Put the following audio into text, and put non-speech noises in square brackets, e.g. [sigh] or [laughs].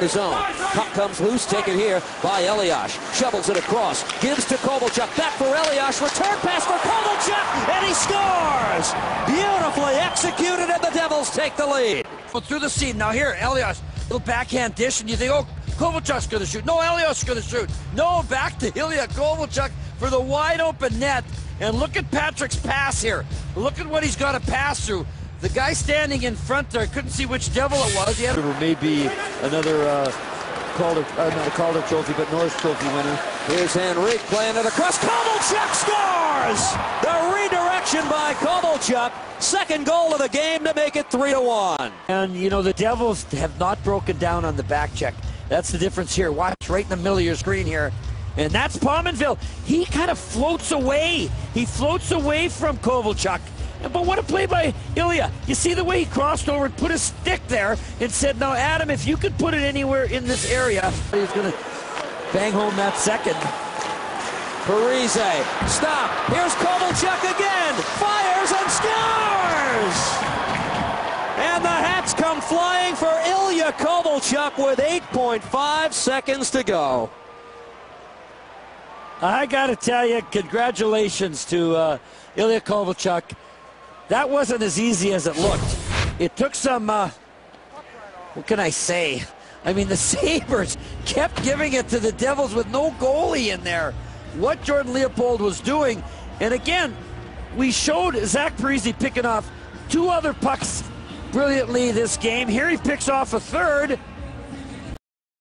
his own. Puck comes loose, taken here by Elias. Shovels it across, gives to Kovalchuk. Back for Elias, return pass for Kovalchuk, and he scores! Beautifully executed, and the Devils take the lead. Well, through the seam. Now here, Elias, little backhand dish, and you think, oh, Kovalchuk's going to shoot. No, Elias going to shoot. No, back to Ilya Kovalchuk for the wide open net. And look at Patrik's pass here. Look at what he's got to pass through. The guy standing in front there couldn't see which devil it was. Had Maybe another uh, Calder, uh, not a Calder Trophy, but Norris Trophy winner. Here's Henrique playing it across. Kovalchuk scores! The redirection by Kovalchuk. Second goal of the game to make it 3 to 1. And, you know, the Devils have not broken down on the back check. That's the difference here. Watch right in the middle of your screen here. And that's Pominville. He kind of floats away. He floats away from Kovalchuk. But what a play by Ilya. You see the way he crossed over and put his stick there and said, now, Adam, if you could put it anywhere in this area, he's going to bang home that second. Parise, stop. Here's Kovalchuk again. Fires and scores! And the hats come flying for Ilya Kovalchuk with 8.5 seconds to go. I got to tell you, congratulations to uh, Ilya Kovalchuk. That wasn't as easy as it looked. It took some, uh, what can I say? I mean, the [laughs] Sabres kept giving it to the Devils with no goalie in there. What Jordan Leopold was doing. And again, we showed Zach Parise picking off two other pucks brilliantly this game. Here he picks off a third.